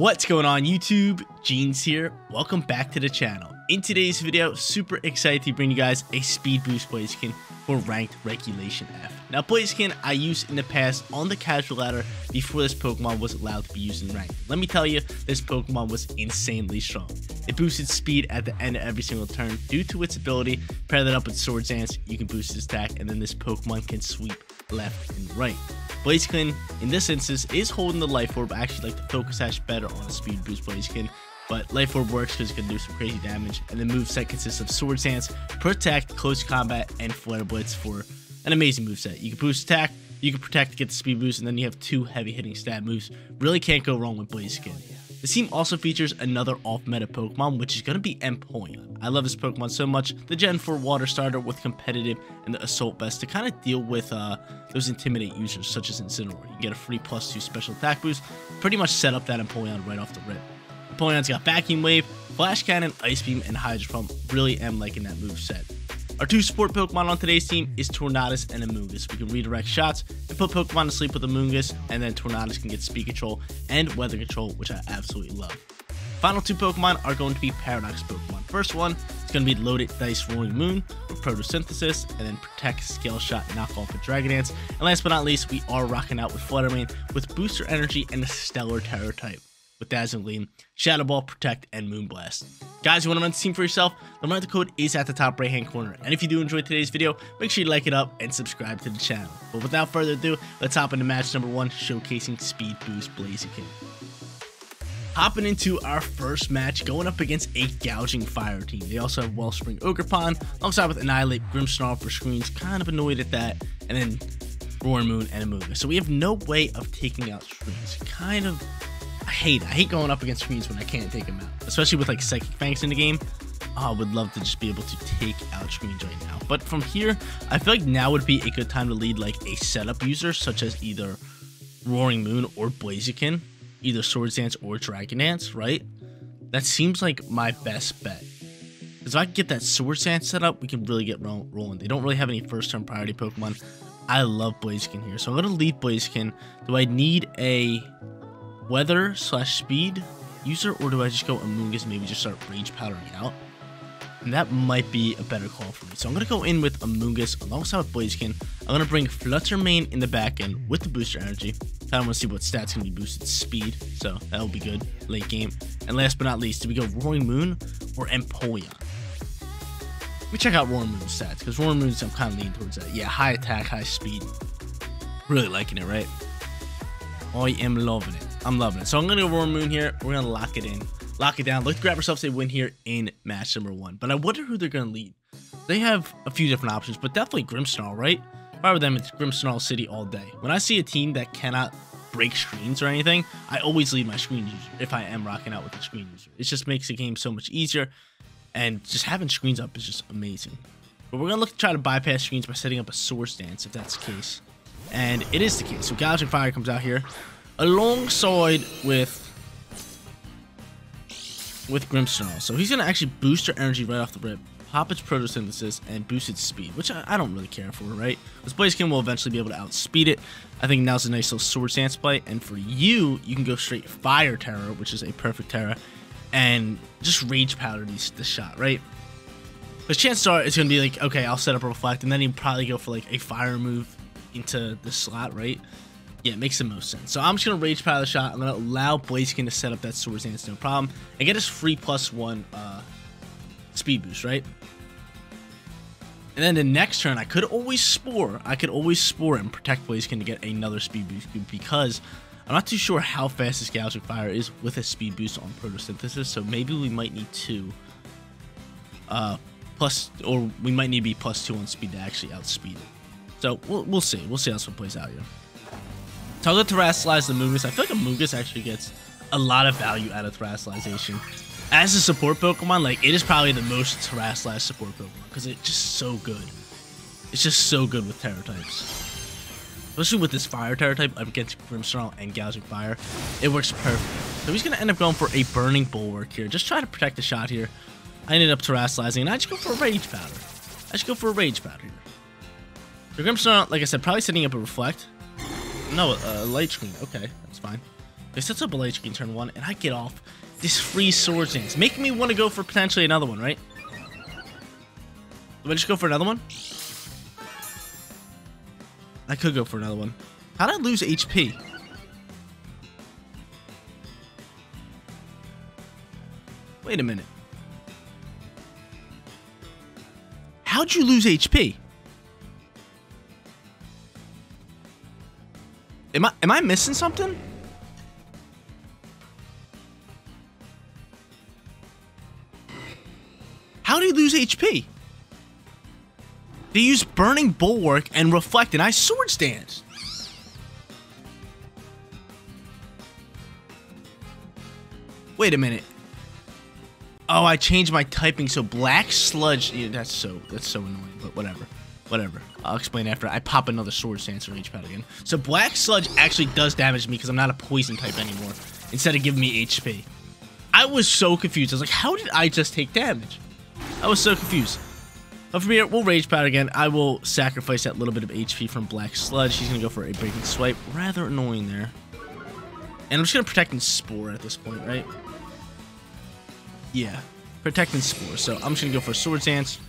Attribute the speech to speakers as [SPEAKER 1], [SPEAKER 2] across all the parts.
[SPEAKER 1] What's going on YouTube? Jeans here. Welcome back to the channel. In today's video, super excited to bring you guys a speed boost Blaziken for ranked regulation F. Now Blaziken I used in the past on the casual ladder before this Pokemon was allowed to be used in ranked. Let me tell you, this Pokemon was insanely strong. It boosted speed at the end of every single turn due to its ability. Pair that up with Swords Dance, you can boost its attack and then this Pokemon can sweep left and right. Blaziken, in this instance, is holding the Life Orb. I actually like the Focus Sash better on a Speed Boost Blaziken but Life Orb works because it can do some crazy damage. And the move set consists of Swords Dance, Protect, Close Combat, and Flare Blitz for an amazing move set. You can boost attack, you can protect to get the speed boost, and then you have two heavy hitting stat moves. Really can't go wrong with Blaziken. This team also features another off-meta Pokemon, which is going to be Empoleon. I love this Pokemon so much. The Gen 4 Water Starter with Competitive and the Assault Vest to kind of deal with uh, those Intimidate users, such as Incineroar. You get a free plus 2 special attack boost. Pretty much set up that Empoleon right off the rip. Empoleon's got Vacuum Wave, Flash Cannon, Ice Beam, and Hydro Pump. Really am liking that move set. Our two support Pokemon on today's team is Tornadus and Amoonguss. We can redirect shots and put Pokemon to sleep with Amoonguss, and then Tornadus can get speed control and weather control, which I absolutely love. Final two Pokemon are going to be Paradox Pokemon. First one is going to be Loaded Dice Roaring Moon with Protosynthesis, and then Protect, Scale Shot, Knock Off, and Dragon Dance. And last but not least, we are rocking out with Flutter Mane with Booster Energy and a Stellar Tera type with Dazzling Gleam, Shadow Ball, Protect, and Moonblast. Guys, you want to run the team for yourself? The run code is at the top right hand corner. And if you do enjoy today's video, make sure you like it up and subscribe to the channel. But without further ado, let's hop into match number one, showcasing Speed Boost Blaziken. Hopping into our first match, going up against a Gouging Fire team. They also have Wellspring Ogerpon, alongside with Annihilape, Grimmsnarl for screens, kind of annoyed at that, and then Roar Moon and Amoonguss. So we have no way of taking out screens. Kind of I hate it. I hate going up against screens when I can't take them out, especially with like Psychic Fangs in the game. Oh, I would love to just be able to take out screens right now. But from here, I feel like now would be a good time to lead like a setup user, such as either Roaring Moon or Blaziken, either Swords Dance or Dragon Dance, right? That seems like my best bet. Because if I can get that Swords Dance set up, we can really get ro rolling. They don't really have any first turn priority Pokemon. I love Blaziken here. So I'm going to lead Blaziken. Do I need a weather slash speed user, or do I just go Amoonguss maybe just start Rage Powdering out? And that might be a better call for me. So I'm going to go in with Amoonguss alongside with Blaziken. I'm going to bring Flutter Mane in the back end with the booster energy. I want to see what stats can be boosted. Speed, so that'll be good late game. And last but not least, do we go Roaring Moon or Empoleon? Let me check out Roaring Moon's stats, because Roaring Moon's I'm kind of leaning towards that. Yeah, high attack, high speed. Really liking it, right? I am loving it. I'm loving it. So I'm going to go Roar Moon here. We're going to lock it in. Lock it down. Let's grab ourselves a win here in match number one. But I wonder who they're going to lead. They have a few different options, but definitely Grimmsnarl, right? If I were them, it's Grimmsnarl City all day. When I see a team that cannot break screens or anything, I always lead my screen user if I am rocking out with the screen user. It just makes the game so much easier, and just having screens up is just amazing. But we're going to look to try to bypass screens by setting up a Swords Dance if that's the case. And it is the case. So Gouging Fire comes out here alongside with with Grimmsnarl. So he's going to actually Booster Energy right off the rip, pop its protosynthesis, and boost its speed, which I, I don't really care for, right? This Blaziken will eventually be able to outspeed it. I think now's a nice little Swords Dance play. And for you, you can go straight Fire Tera, which is a perfect Tera, and just Rage Powder these, this shot, right? Because chances are it's going to be like, okay, I'll set up a Reflect, and then you probably go for like a Fire move into the slot, right? Yeah, it makes the most sense. So I'm just going to Rage Powder the Shot. I'm going to allow Blaziken to set up that Swords Dance, no problem. And get his free plus one uh, speed boost, right? And then the next turn, I could always Spore. I could always Spore and protect Blaziken to get another speed boost because I'm not too sure how fast this Gouging Fire is with a speed boost on Protosynthesis. So maybe we might need two. Uh, plus, or we might need to be plus two on speed to actually outspeed it. So we'll, we'll see. We'll see how this one plays out here. To Terastallize the Amoonguss. I feel like a Amoonguss actually gets a lot of value out of Terastallization. As a support Pokemon, like, it is probably the most Terastallized support Pokemon because it's just so good. It's just so good with Tera types. Especially with this Fire Tera type up against Grimmsnarl and Gouging Fire. It works perfect. So he's going to end up going for a Burning Bulwark here. Just try to protect the shot here. I ended up Terastallizing, and I just go for a Rage Powder. I just go for a Rage Powder here. So Grimmsnarl, like I said, probably setting up a Reflect. No, a light screen. Okay, that's fine. It sets up a light screen turn one, and I get off this free Swords Dance, making me want to go for potentially another one, right? Do I just go for another one? I could go for another one. How did I lose HP? Wait a minute. How'd you lose HP? Am I am I missing something? How did he lose HP? They use Burning Bulwark and Reflect, and I Swords Dance. Wait a minute. Oh, I changed my typing, so Black Sludge... Yeah, that's so that's so annoying, but whatever. Whatever. I'll explain after I pop another Swords Dance or H-Pad again. So Black Sludge actually does damage me because I'm not a Poison type anymore, instead of giving me HP. I was so confused. I was like, how did I just take damage? I was so confused. But from here, we'll Rage Powder again. I will sacrifice that little bit of HP from Black Sludge. He's going to go for a Breaking Swipe. Rather annoying there. And I'm just going to Protect and Spore at this point, right? Yeah. Protect and Spore. So I'm just going to go for Swords Dance.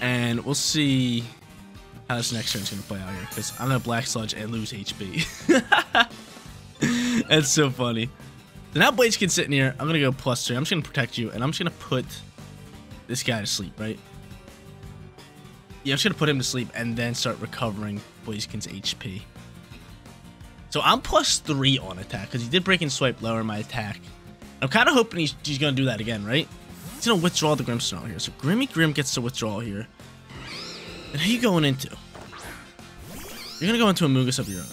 [SPEAKER 1] And we'll see how this next turn is going to play out here. Because I'm to Black Sludge and lose HP. That's so funny. So now Blaziken sitting here. I'm to go plus three. I'm just to protect you. And I'm just to put this guy to sleep, right? Yeah, I'm just to put him to sleep and then start recovering Blaziken's HP. So I'm plus three on attack because he did break and swipe lower my attack. I'm kind of hoping he's, he's to do that again, right? He's to withdraw the Grimmsnarl here. So Grimmy Grim gets to withdraw here. And who you going into? You're to go into a Amoonguss of your own.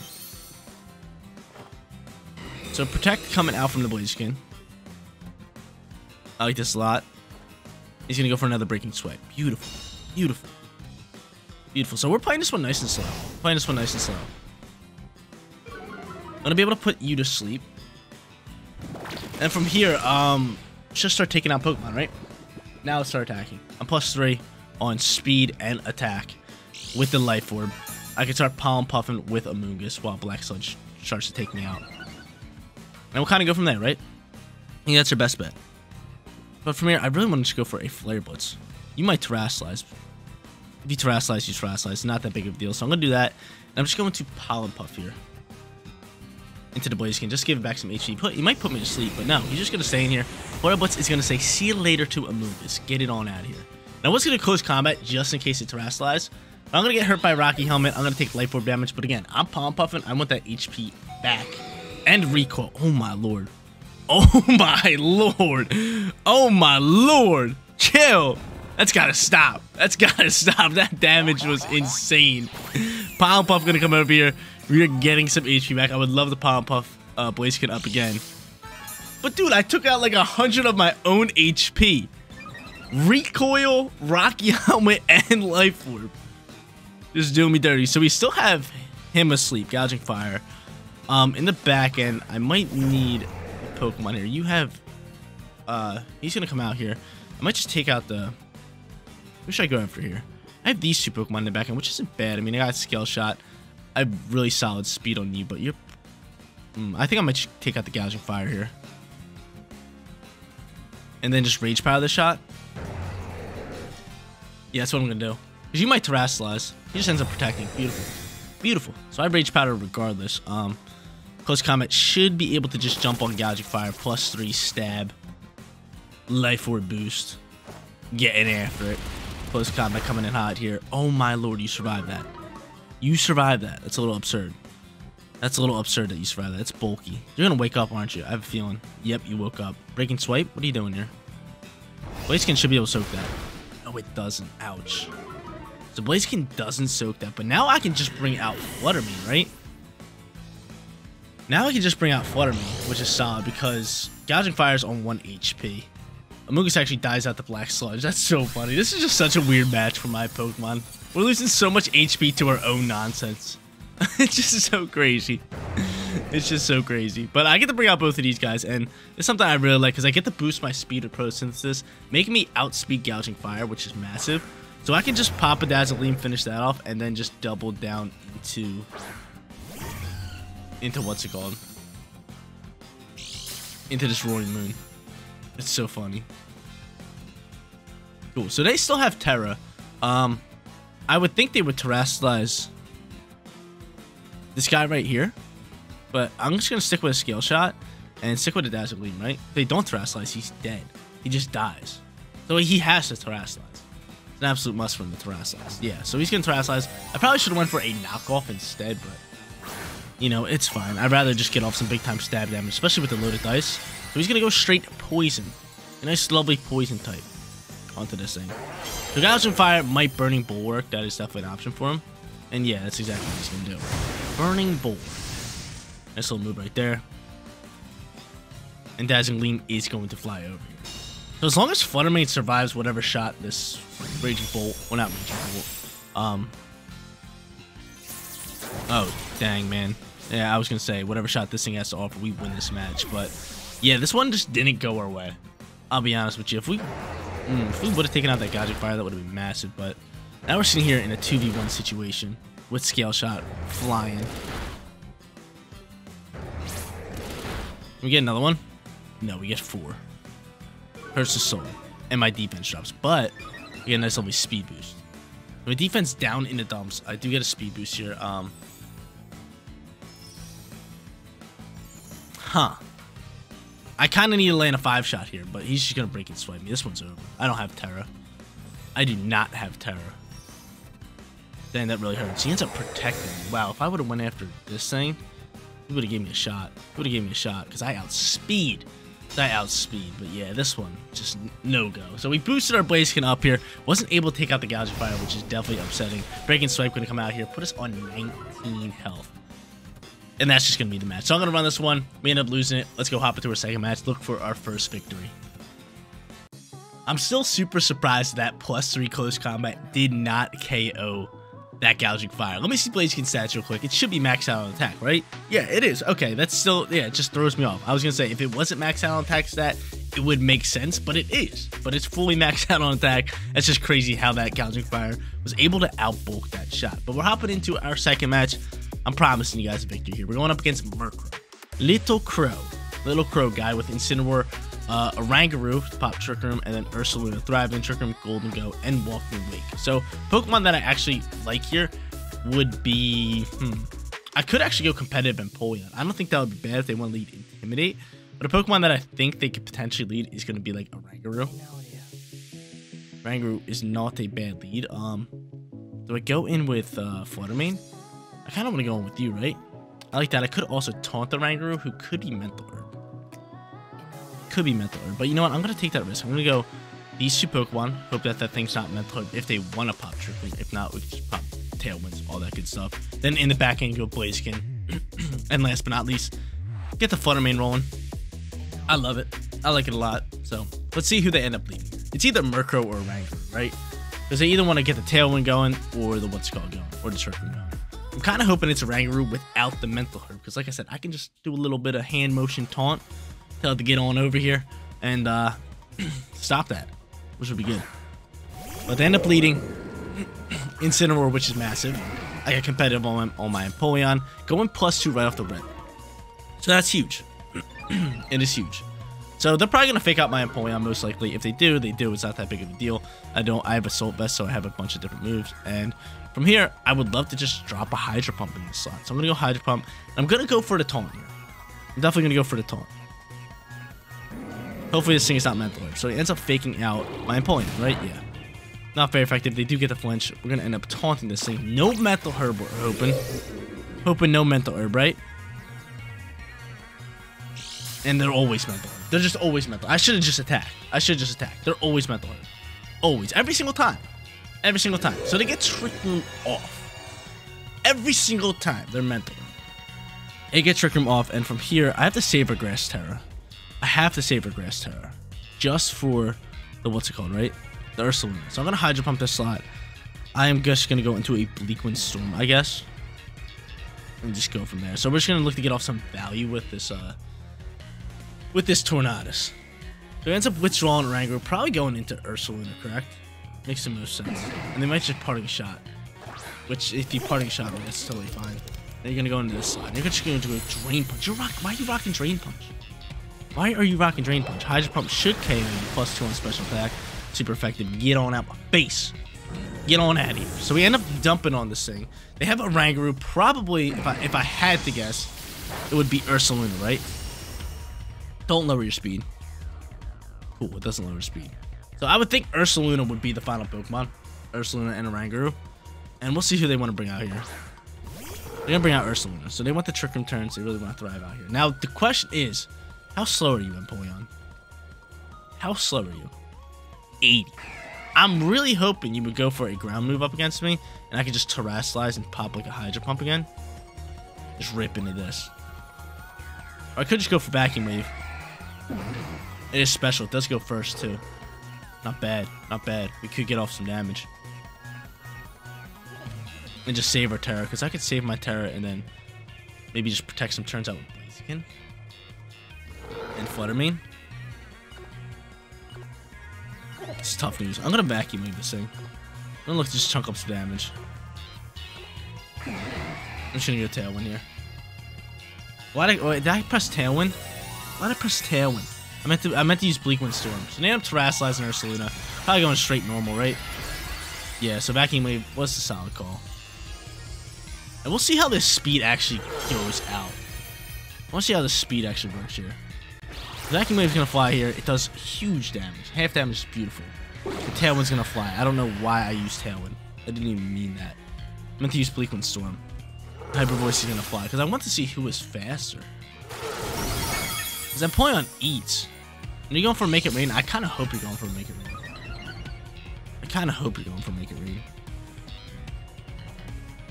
[SPEAKER 1] So Protect coming out from the Blaziken. I like this a lot. He's to go for another Breaking Swipe. Beautiful. Beautiful. Beautiful. So we're playing this one nice and slow. Playing this one nice and slow. I'm to be able to put you to sleep. And from here, um, just start taking out Pokemon, right? Now let's start attacking. I'm plus three on speed and attack with the Life Orb. I can start Pollen Puffing with Amoonguss while Black Sludge starts to take me out. And we'll kind of go from there, right? I think that's your best bet. But from here, I really want to go for a Flare Blitz. You might Terastallize. If you Terastallize, you Terastallize. Not that big of a deal. So I'm going to do that. And I'm just going to Pollen Puff here. Into the Blaziken. Just give it back some HP. Put, he might put me to sleep, but no. He's just going to stay in here. Blitz is going to say, see you later to Amoonguss. Get it on out of here. Now, I was going to close combat just in case it Terastallize. I'm going to get hurt by Rocky Helmet. I'm going to take Life Orb damage. But again, I'm Pollen Puffing. I want that HP back. And recoil. Oh, my lord. Oh my lord. Oh my lord. Chill. That's gotta stop. That's gotta stop. That damage was insane. Pollen Puff gonna come over here. We're getting some HP back. I would love the Pollen Puff uh, Blaziken up again. But dude, I took out like a hundred of my own HP. Recoil, Rocky Helmet, and Life Orb. Just doing me dirty. So we still have him asleep, Gouging Fire. Um, in the back end, I might need Pokemon here. You have, uh, he's gonna come out here. I might just take out the, who should I go after here? I have these two Pokemon in the back end, which isn't bad. I mean, I got Scale Shot. I have really solid speed on you, but you're, mm, I think I might take out the Gouging Fire here. And then just Rage Powder the shot. Yeah, that's what I'm gonna do. Because you might Terastallize. He just ends up protecting. Beautiful. Beautiful. So I Rage Powder regardless. Um, Close Combat should be able to just jump on Gouging Fire, plus 3 stab, Life Orb boost, getting after it. Close Combat coming in hot here. Oh my lord, you survived that. You survived that. That's a little absurd. That's a little absurd that you survived that. It's bulky. You're gonna wake up, aren't you? I have a feeling. Yep, you woke up. Breaking Swipe? What are you doing here? Blaziken should be able to soak that. No, it doesn't. Ouch. So Blaziken doesn't soak that, but now I can just bring out Flutter Mane, right? Now I can just bring out Flutter Mane, which is solid because Gouging Fire is on 1 HP. Amoonguss actually dies out the Black Sludge. That's so funny. This is just such a weird match for my Pokemon. We're losing so much HP to our own nonsense. it's just so crazy. It's just so crazy. But I get to bring out both of these guys, and it's something I really like because I get to boost my speed with Protosynthesis, making me outspeed Gouging Fire, which is massive. So I can just pop a Dazzlebeam, finish that off, and then just double down into into what's it called? into this Roaring Moon. It's so funny. Cool. So they still have Tera. Um, I would think they would terastallize this guy right here. But I'm just going to stick with a Scale Shot and stick with a Dazzling Gleam, right? If they don't terastallize, he's dead. He just dies. So he has to terastallize. It's an absolute must for him to terastallize. Yeah, so he's going to terastallize. I probably should have went for a knockoff instead, but, you know, it's fine. I'd rather just get off some big-time stab damage, especially with the loaded dice. So he's going to go straight poison. A nice, lovely poison type onto this thing. So Gouging Fire might Burning Bulwark. That is definitely an option for him. And yeah, that's exactly what he's going to do. Burning Bulwark. Nice little move right there. And Dazzling Gleam is going to fly over here. So as long as Fluttermane survives whatever shot this Raging Bolt, well not Raging Bolt, um, oh dang man, yeah I was gonna say whatever shot this thing has to offer, we win this match, but yeah this one just didn't go our way. I'll be honest with you, if we mm, if we would have taken out that Gouging Fire, that would have been massive, but now we're sitting here in a 2v1 situation with Scale Shot flying. we get another one? No, we get four. Hurts the soul. And my defense drops. But we get a nice little speed boost. My defense down in the dumps. I do get a speed boost here. Um, Huh. I kind of need to land a five shot here, but he's just going to break and swipe me. This one's over. I don't have Tera. I do not have Tera. Dang, that really hurts. He ends up protecting me. Wow, if I would have went after this thing, he would have gave me a shot. He would have gave me a shot because I outspeed. I outspeed. But yeah, this one, just no-go. So we boosted our Blaziken up here. Wasn't able to take out the Gouging Fire, which is definitely upsetting. Breaking Swipe going to come out here. Put us on 19 health. And that's just going to be the match. So I'm going to run this one. We end up losing it. Let's go hop into our second match. Look for our first victory. I'm still super surprised that plus three close combat did not KO that gouging fire. Let me see Blaziken stats real quick. It should be maxed out on attack, right? Yeah, it is. Okay, that's still, yeah, it just throws me off. I was going to say, if it wasn't maxed out on attack stat, it would make sense, but it is. But it's fully maxed out on attack. That's just crazy how that gouging fire was able to outbulk that shot. But we're hopping into our second match. I'm promising you guys a victory here. We're going up against Murkrow. Little Crow. Little Crow guy with Incineroar, uh, Oranguru, Pop Trick Room, and then Ursaluna, Thriving, Trick Room, Gholdengo, and Walking Wake. So Pokemon that I actually like here would be... Hmm, I could actually go competitive and Empoleon. I don't think that would be bad if they want to lead Intimidate. But a Pokemon that I think they could potentially lead is going to be like Oranguru. Oranguru is not a bad lead. Um, Do I go in with uh, Fluttermane? I kind of want to go in with you, right? I like that. I could also taunt the Ranguru, who could be Mental Herb. Could be Mental Herb. But you know what? I'm going to take that risk. I'm going to go these two Pokemon. Hope that that thing's not Mental Herb if they want to pop Trick If not, we can just pop Tailwinds, all that good stuff. Then in the back end, go Blaziken. and last but not least, get the Fluttermane rolling. I love it. I like it a lot. So let's see who they end up leading. It's either Murkrow or Ranguru, right? Because they either want to get the Tailwind going or the what's called going, or the Trick going. I'm kind of hoping it's Oranguru without the Mental Herb, because like I said, I can just do a little bit of hand motion taunt, tell it to get on over here, and uh, stop that, which would be good. But they end up leading Incineroar, which is massive. I got competitive on my, on my Empoleon, going plus two right off the rip. So that's huge. it is huge. So they're probably gonna fake out my Empoleon most likely. If they do, they do. It's not that big of a deal. I don't. I have Assault Vest, so I have a bunch of different moves. And from here, I would love to just drop a Hydro Pump in this slot. So I'm gonna go Hydro Pump. I'm gonna go for the taunt here. I'm definitely gonna go for the taunt. Hopefully this thing is not mental. So he ends up faking out my Empoleon, right? Yeah. Not very effective. They do get the flinch. We're gonna end up taunting this thing. No mental herb. We're hoping. Hoping no mental herb, right? and they're always mental. They're just always mental. I should have just attacked. I should have just attacked. They're always mental. Always. Every single time. Every single time. So they get Trick Room off. Every single time they're mental. They get Trick Room off, and from here, I have to save Saber Grass Tera. I have to save Saber Grass Tera. Just for the, what's it called, right? The Ursaluna. So I'm going to Hydro Pump this slot. I am just going to go into a Bleak Wind Storm, I guess. And just go from there. So we're just going to look to get off some value with this, uh, with this Tornadus. So he ends up withdrawing Rango, probably going into Ursaluna, correct? Makes the most sense. And they might just parting shot. Which, if you parting shot me, that's totally fine. Then you're gonna go into this side. You're just gonna do a Drain Punch. You're rock why are you rocking Drain Punch? Why are you rocking Drain Punch? Hydro Pump should KO you, plus 2 on special attack. Super effective. Get on out my face. Get on out of here. So we end up dumping on this thing. They have Oranguru. Probably, if I, if I had to guess, it would be Ursaluna, right? Don't lower your speed. Cool, it doesn't lower speed. So I would think Ursaluna would be the final Pokemon. Ursaluna and Oranguru. And we'll see who they want to bring out here. They're going to bring out Ursaluna. So they want the Trick Room turns. They really want to thrive out here. Now, the question is, how slow are you, Empoleon? How slow are you? 80. I'm really hoping you would go for a ground move up against me, and I could just Terastallize and pop like a Hydro Pump again. Just rip into this. Or I could just go for Vacuum Wave. It is special. It does go first, too. Not bad. Not bad. We could get off some damage. And just save our Tera, because I could save my Tera and then maybe just protect some turns out with Blaziken. And Flutter Mane. It's tough news. I'm gonna vacuum this thing. I'm gonna look to just chunk up some damage. I'm just gonna get a Tailwind here. Why did I, wait, did I press Tailwind? Why did I press Tailwind? I meant to I meant to use Bleakwind Storm. So now I'm Terastallizing Ursaluna. Probably going straight normal, right? Yeah, so Vacuum Wave was a solid call. And we'll see how this speed actually goes out. I want to see how the speed actually works here. Vacuum Wave's gonna fly here. It does huge damage. Half damage is beautiful. The Tailwind's gonna fly. I don't know why I used Tailwind. I didn't even mean that. I meant to use Bleakwind Storm. Hyper Voice is gonna fly because I want to see who is faster. Because Empoleon eats. When you're going for Make It Rain, I kind of hope you're going for Make It Rain. I kind of hope you're going for Make It Rain.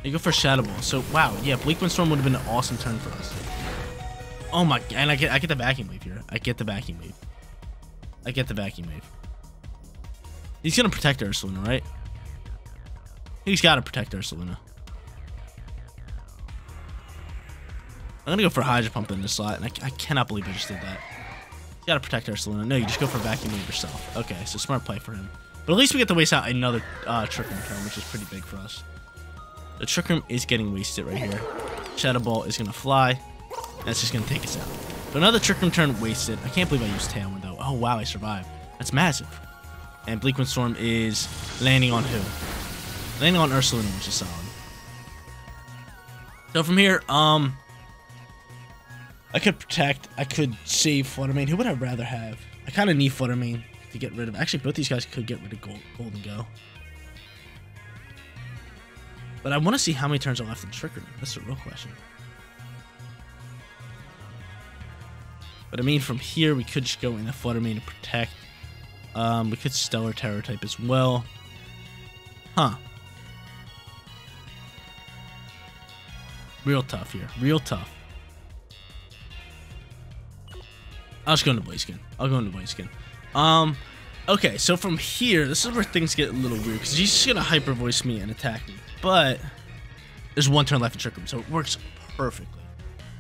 [SPEAKER 1] You go for Shadow Ball. So, wow, yeah, Bleakwind Storm would have been an awesome turn for us. Oh my, and I get I get the vacuum wave here. I get the vacuum wave. I get the vacuum wave. He's gonna protect Ursaluna, right? He's gotta protect Ursaluna. I'm gonna go for Hydro Pump in this slot, and I, I cannot believe I just did that. You gotta protect Ursaluna. No, you just go for vacuum wave yourself. Okay, so smart play for him. But at least we get to waste out another uh, Trick Room turn, which is pretty big for us. The Trick Room is getting wasted right here. Shadow Ball is gonna fly. That's just to take us out. But another Trick Room turn wasted. I can't believe I used Tailwind, though. Oh, wow, I survived. That's massive. And Bleakwind Storm is landing on who? Landing on Ursaluna, which is solid. So from here, um... I could protect. I could save Flutter Mane. Who would I rather have? I kind of need Flutter Mane to get rid of. Actually, both these guys could get rid of Gold, Gholdengo. But I want to see how many turns are left in Trick Room. That's the real question. But I mean, from here, we could just go in the Flutter Mane to protect. Um, we could Stellar Tera type as well. Huh. Real tough here. Real tough. I'll just go into Blaziken. I'll go into Blaziken. Um, okay, so from here, this is where things get a little weird, because he's just going to Hyper Voice me and attack me. But, there's one turn left in Trick Room, so it works perfectly.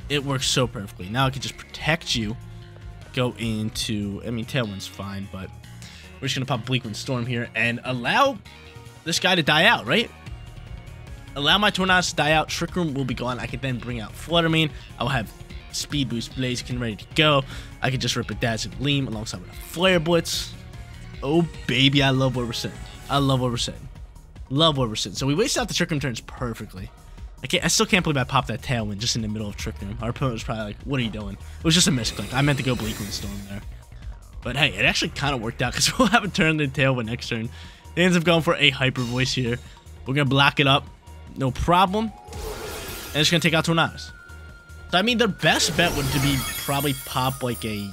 [SPEAKER 1] It works so perfectly. Now I can just protect you, go into, I mean, Tailwind's fine, but we're just going to pop Bleakwind Storm here and allow this guy to die out, right? Allow my Tornadus to die out. Trick Room will be gone. I can then bring out Flutter Mane. I will have Speed Boost Blaziken ready to go. I can just rip a Dazzling Gleam alongside with a Flare Blitz. Oh, baby, I love what we're saying. I love what we're saying. Love what we're saying. So we wasted out the Trick Room turns perfectly. I can't. I still can't believe I popped that Tailwind just in the middle of Trick Room. Our opponent was probably like, "What are you doing?" It was just a misclick. I meant to go Bleakwind Storm there. But hey, it actually kind of worked out because we'll have a turn in Tailwind next turn. It ends up going for a Hyper Voice here. We're to block it up. No problem. And it's to take out Tornadus. I mean, their best bet would to be probably pop like a...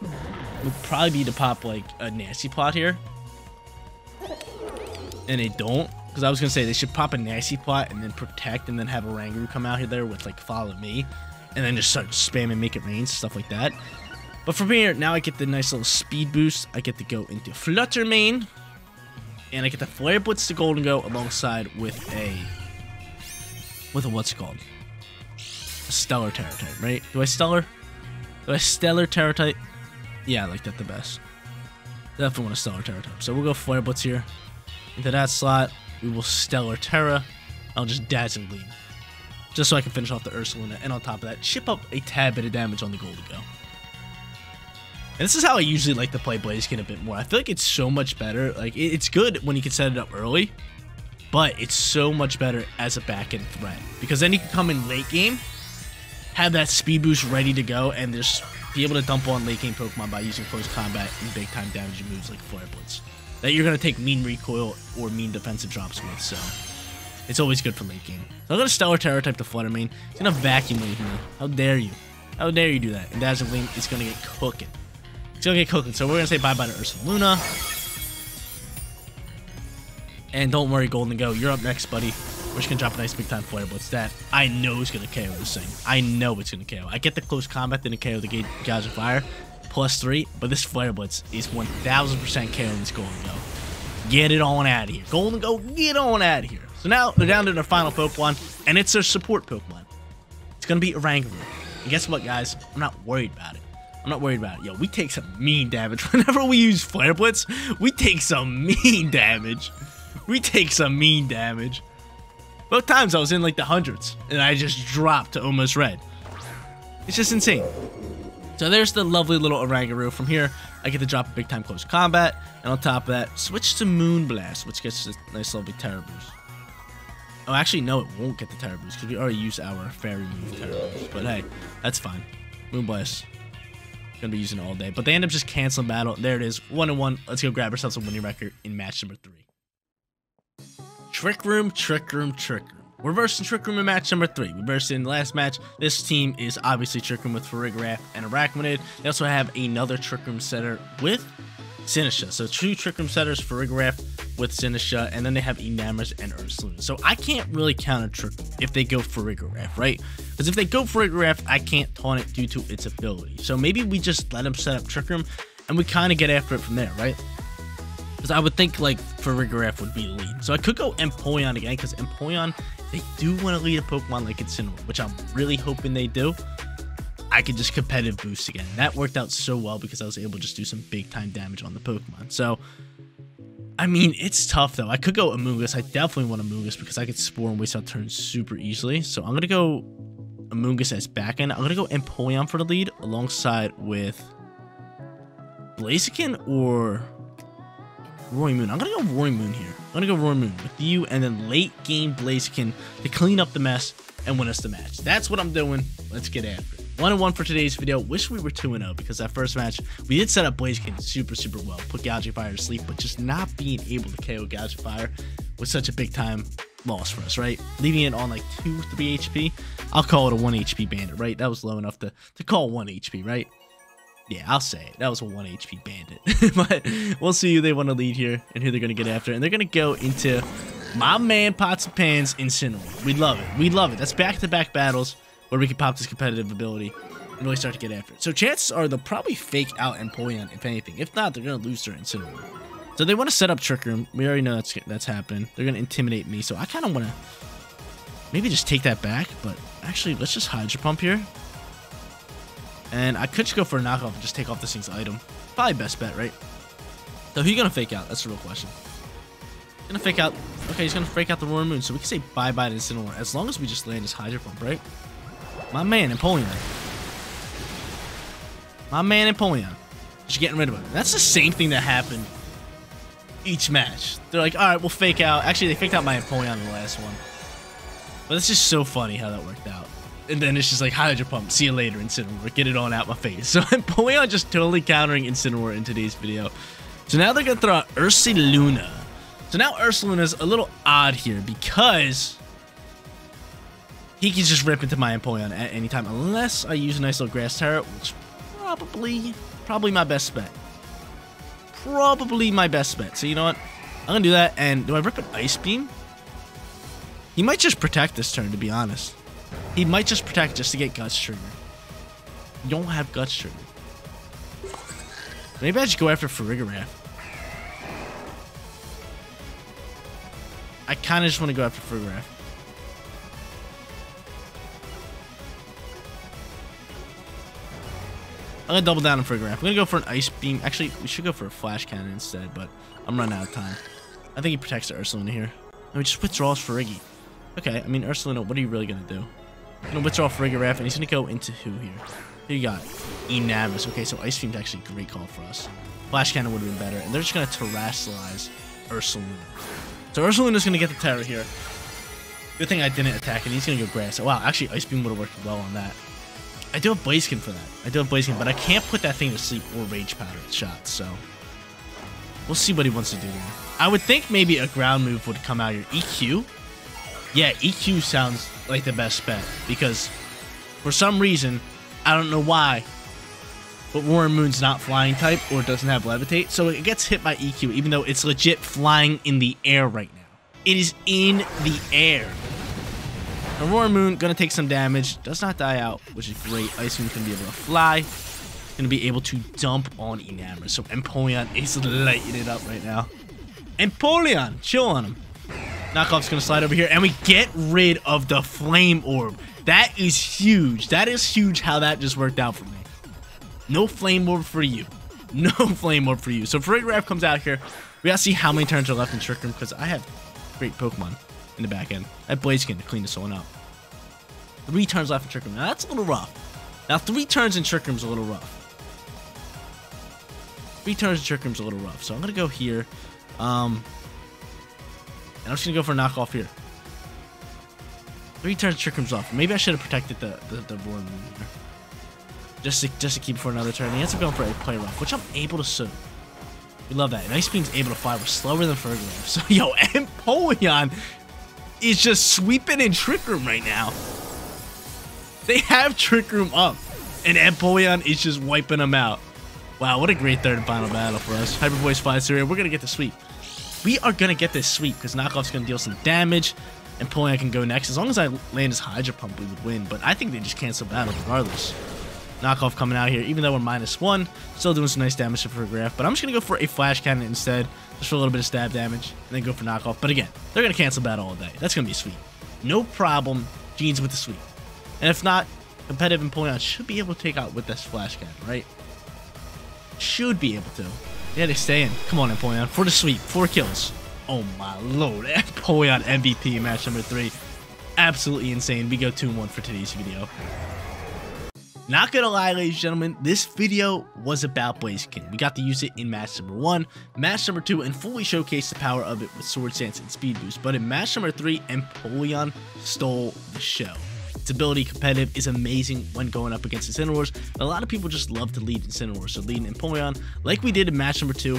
[SPEAKER 1] Would probably be to pop like a Nasty Plot here. And they don't. Because I was going to say they should pop a Nasty Plot and then protect and then have Oranguru come out here there with like follow me. And then just start spamming Make It Rain, stuff like that. But from here, now I get the nice little speed boost. I get to go into Flutter Mane. And I get the Flare Blitz to Gholdengo alongside with a... With a what's it called? Stellar Tera type, right? Do I Stellar? Do I Stellar Tera type? Yeah, I like that the best. Definitely want a Stellar Tera type. So we'll go Flare Blitz here. Into that slot, we will Stellar Tera. I'll just Dazzling Gleam. Just so I can finish off the Ursaluna. And on top of that, chip up a tad bit of damage on the Gholdengo. And this is how I usually like to play Blaziken a bit more. I feel like it's so much better. Like, it's good when you can set it up early, but it's so much better as a back-end threat. Because then you can come in late game, have that speed boost ready to go, and just be able to dump on late game Pokemon by using close combat and big time damaging moves like Flare Blitz. That you're going to take mean recoil or mean defensive drops with, so it's always good for late game. So I'm going to Stellar Tera type the Flutter Mane. He's going to vacuum me. How dare you? How dare you do that? And Dazzling Gleam is going to get cooking. It's going to get cooking. So we're going to say bye-bye to Ursaluna. And don't worry, Gholdengo. You're up next, buddy. Going to drop a nice big time Flare Blitz. That I know is going to KO this thing. I know it's going to KO. I get the close combat, then the KO the Gouging Fire. Plus 3. But this Flare Blitz is 1000% KO this Golden Go. Get it on out of here. Gholdengo, get on out of here. So now they're down to their final Pokemon, and it's their support Pokemon. It's going to be Oranguru. And guess what, guys? I'm not worried about it. I'm not worried about it. Yo, we take some mean damage. Whenever we use Flare Blitz, we take some mean damage. We take some mean damage. Both times I was in like the hundreds, and I just dropped to almost red. It's just insane. So there's the lovely little Oranguru. From here, I get to drop a big time close combat, and on top of that, switch to Moonblast, which gets a nice lovely Tera Boost. Oh, actually, no, it won't get the Tera Boost, because we already used our Fairy move Tera Boost. But hey, that's fine. Moonblast. Gonna be using all day. But they end up just canceling battle. There it is. One and one. Let's go grab ourselves a winning record in match number three. Trick Room, Trick Room, Trick Room. We're versing Trick Room in match number three. We versed in the last match. This team is obviously Trick Room with Farigiraf and Araquanid. They also have another Trick Room setter with Sinistcha. So two Trick Room setters Farigiraf with Sinistcha, and then they have Enamorus and Ursaluna. So I can't really counter Trick Room if they go Farigiraf, right? Because if they go Farigiraf, I can't taunt it due to its ability. So maybe we just let them set up Trick Room, and we kind of get after it from there, right? Because I would think like Farigiraf would be the lead. So I could go Empoleon again, because Empoleon, they do want to lead a Pokemon like Incineroar, which I'm really hoping they do. I could just competitive boost again. That worked out so well because I was able to just do some big time damage on the Pokemon. So, I mean, it's tough though. I could go Amoonguss. I definitely want Amoonguss because I could Spore and waste out turns super easily. So I'm going to go Amoonguss as back end. I'm going to go Empoleon for the lead alongside with Blaziken or Roy Moon. I'm going to go Roy Moon here. I'm going to go Roy Moon with you and then late game Blaziken to clean up the mess and win us the match. That's what I'm doing. Let's get after it. 1 and 1 for today's video. Wish we were 2 0 because that first match, we did set up Blaziken super, super well. Put Gouging Fire to sleep, but just not being able to KO Gouging Fire was such a big time loss for us, right? Leaving it on like 2, 3 HP. I'll call it a 1 HP bandit, right? That was low enough to, to call 1 HP, right? Yeah, I'll say it. That was a 1 HP bandit. but we'll see who they want to lead here and who they're going to get after. And they're going to go into my man Pots and Pans Incineroar. We love it. We love it. That's back-to-back -back battles where we can pop this competitive ability and really start to get after it. So chances are they'll probably fake out Empoleon, if anything. If not, they're going to lose their Incineroar. So they want to set up Trick Room. We already know that's that's happening. They're going to intimidate me. So I kind of want to maybe just take that back. But actually, let's just Hydro Pump here. And I could just go for a knockoff and just take off this thing's item. Probably best bet, right? So who's going to fake out? That's the real question. Gonna fake out. Okay, he's gonna fake out the Roaring Moon. So we can say bye-bye to Incineroar as long as we just land his Hydro Pump, right? My man, Empoleon. My man, Empoleon. Just getting rid of him. That's the same thing that happened each match. They're like, all right, we'll fake out. Actually, they faked out my Empoleon in the last one. But it's just so funny how that worked out. And then it's just like, Hydro Pump, see you later, Incineroar. Get it on out my face. So Empoleon just totally countering Incineroar in today's video. So now they're to throw out Ursaluna. So now Ursaluna's a little odd here because he can just rip into my Empoleon at any time unless I use a nice little Grass Tera, which probably, probably my best bet. Probably my best bet. So you know what? I'm to do that. And do I rip an Ice Beam? He might just protect this turn, to be honest. He might just protect just to get Guts Trigger. You don't have Guts Trigger. Maybe I should go after Farigiraf. I kind of just want to go after Farigiraf. I'm to double down on Farigiraf. I'm to go for an Ice Beam. Actually, we should go for a Flash Cannon instead, but I'm running out of time. I think he protects the Ursaluna here. No, he just withdraws Farigi. Okay, I mean, Ursaluna, what are you really going to do? Going to withdraw Farigiraf, and he's to go into who here? Here you got Enamorus. Okay, so Ice Beam's actually a great call for us. Flash Cannon would have been better. And they're just to Terastallize Ursaluna. So Ursaluna's going to get the Tera here. Good thing I didn't attack, and he's to go Grass. Wow, actually, Ice Beam would have worked well on that. I do have Blaziken for that. I do have Blaziken, but I can't put that thing to sleep or Rage Powder shots, so... We'll see what he wants to do here. I would think maybe a ground move would come out here. EQ? Yeah, EQ sounds like the best bet, because for some reason, I don't know why, but Roaring Moon's not flying type or doesn't have levitate, so it gets hit by EQ, even though it's legit flying in the air right now. It is in the air. Aurora Moon gonna take some damage, does not die out, which is great. Ice Moon can be able to fly, gonna be able to dump on Enamor. So Empoleon is lighting it up right now. Empoleon, chill on him. Knockoff's gonna slide over here, and we get rid of the Flame Orb. That is huge. That is huge how that just worked out for me. No Flame Orb for you. No Flame Orb for you. So Farigiraf comes out here. We gotta see how many turns are left in Trick Room, because I have great Pokemon in the back end. I have Blaziken to clean this one up. Three turns left in Trick Room. Now that's a little rough. Now three turns in Trick Room's a little rough. Three turns in Trick Room's a little rough. So I'm gonna go here. Um, and I'm just gonna go for a knockoff here. Three turns Trick Room's off. Maybe I should have protected the the, the Moon. Just to, just to keep for another turn. He ends up going for a play rough, which I'm able to suit. We love that. And Ice Beam's able to fly. We're slower than Fergalith. So, yo, Empoleon is just sweeping in Trick Room right now. They have Trick Room up. And Empoleon is just wiping them out. Wow, what a great third and final battle for us. Hyper Voice flies through. We're going to get the sweep. We are going to get this sweep because Knockoff's going to deal some damage. And Empoleon can go next. As long as I land his Hydro Pump, we would win. But I think they just cancel battle regardless. Knockoff coming out here, even though we're minus one, still doing some nice damage to Farigiraf. But I'm just going to go for a Flash Cannon instead, just for a little bit of stab damage, and then go for Knockoff. But again, they're going to cancel battle all day. That's going to be sweet. No problem, Jeans with the sweep. And if not, competitive and Empoleon should be able to take out with this Flash Cannon, right? Should be able to. Yeah, they stay in. Come on, Empoleon, for the sweep. Four kills. Oh my lord, Empoleon MVP match number three. Absolutely insane. We go 2-1 for today's video. Not gonna lie, ladies and gentlemen, this video was about Blaziken. We got to use it in match number one, match number two, and fully showcase the power of it with Sword Dance and Speed Boost. But in match number three, Empoleon stole the show. Its ability competitive is amazing when going up against Incineroars. And a lot of people just love to lead Incineroars, so leading Empoleon, like we did in match number two,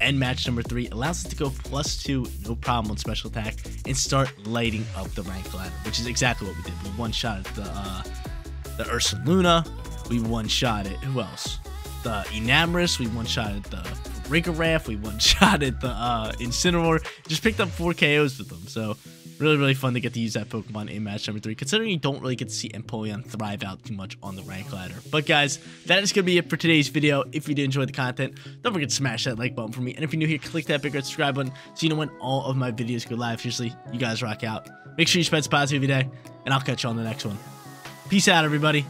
[SPEAKER 1] and match number three allows us to go plus two, no problem on special attack, and start lighting up the rank ladder, which is exactly what we did. We one shot at the uh, the Ursaluna. We one shot at who else? The Enamorus. We one shot at the Farigiraf. We one shot at the uh, Incineroar. Just picked up four KOs with them. So really, really fun to get to use that Pokemon in match number three, considering you don't really get to see Empoleon thrive out too much on the rank ladder. But guys, that is going to be it for today's video. If you did enjoy the content, don't forget to smash that like button for me. And if you're new here, click that big red subscribe button so you know when all of my videos go live. Seriously, you guys rock out. Make sure you spread some positivity today, and I'll catch you on the next one. Peace out, everybody.